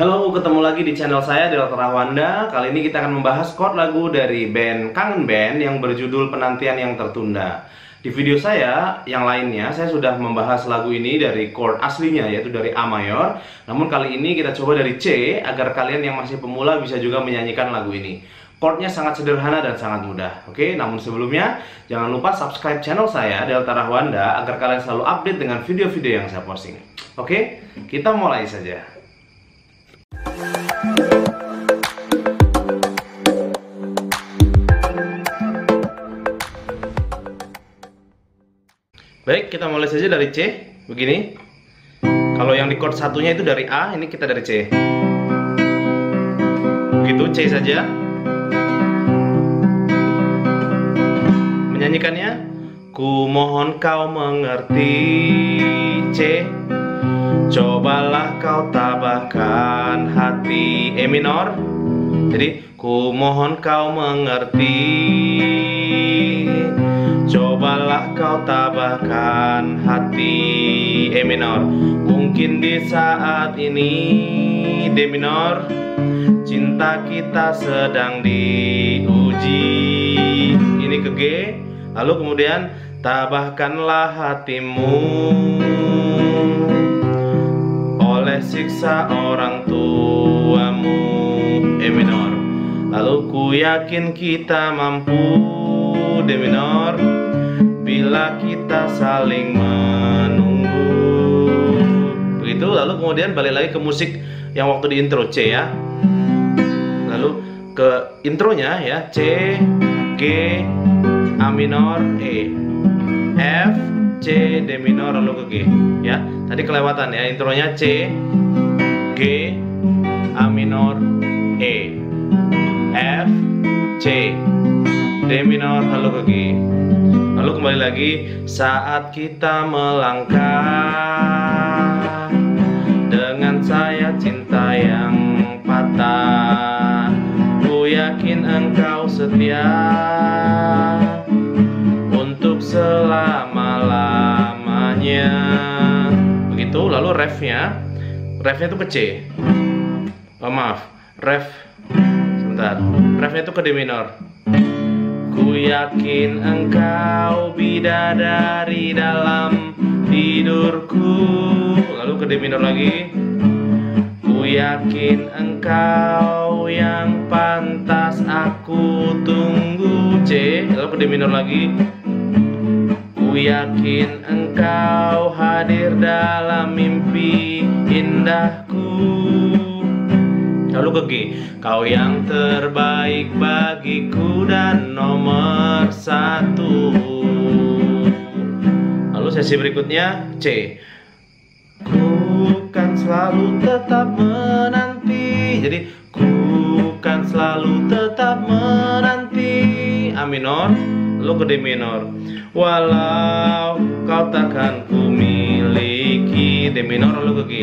Halo, ketemu lagi di channel saya Delta Rahwanda. Kali ini kita akan membahas chord lagu dari band Kangen Band yang berjudul Penantian yang Tertunda. Di video saya yang lainnya, saya sudah membahas lagu ini dari chord aslinya yaitu dari A mayor. Namun kali ini kita coba dari C agar kalian yang masih pemula bisa juga menyanyikan lagu ini. Chordnya sangat sederhana dan sangat mudah. Oke, namun sebelumnya jangan lupa subscribe channel saya Delta Rahwanda agar kalian selalu update dengan video-video yang saya posting. Oke, kita mulai saja. Baik, kita mulai saja dari C. Begini. Kalau yang di chord satunya itu dari A, ini kita dari C. Begitu, C saja. Menyanyikannya, Ku mohon kau mengerti C. Cobalah kau tabahkan hati E minor. Jadi ku mohon kau mengerti. Cobalah kau tabahkan hati E minor. Mungkin di saat ini D minor Cinta kita sedang diuji. Ini ke G Lalu kemudian Tabahkanlah hatimu Oleh siksa orang tuamu. E minor. Lalu ku yakin kita mampu D minor. Bila kita saling menunggu. Begitu. Lalu kemudian balik lagi ke musik yang waktu di intro C ya. Lalu ke intronya ya. C G A minor E. F C D minor lalu ke G. Ya tadi kelewatan ya intronya C G A minor E. F C D minor lalu ke G. Lalu kembali lagi saat kita melangkah dengan saya cinta yang patah. Ku yakin engkau setia refnya refnya itu ke C. Oh, maaf ref sebentar. Refnya itu ke D minor. Ku yakin engkau bidadari dalam tidurku. Lalu ke D minor lagi. Ku yakin engkau yang pantas aku tunggu C. Lalu ke D minor lagi. Ku yakin engkau hadir dalam indahku. Lalu ke G. Kau yang terbaik bagiku dan nomor satu. Lalu sesi berikutnya C. Ku kan selalu tetap menanti. Jadi ku kan selalu tetap menanti. A minor Lalu ke D minor. Walau kau takkan ku miliki D minor lalu ke G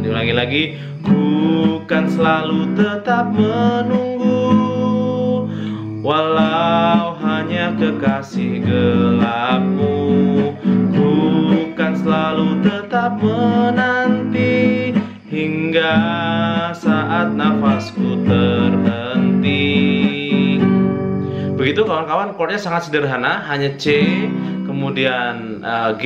diulangi lagi Ku kan selalu tetap menunggu. Walau hanya kekasih gelapmu Ku kan selalu tetap menanti Hingga saat nafasku terhenti. Begitu kawan-kawan chordnya sangat sederhana hanya C kemudian uh, G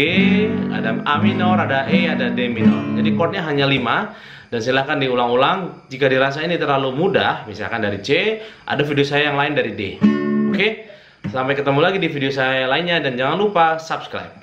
ada A minor ada E ada D minor. Jadi chordnya hanya 5 dan silahkan diulang-ulang. Jika dirasa ini terlalu mudah misalkan dari C ada video saya yang lain dari D. Oke? Sampai ketemu lagi di video saya lainnya. Dan jangan lupa subscribe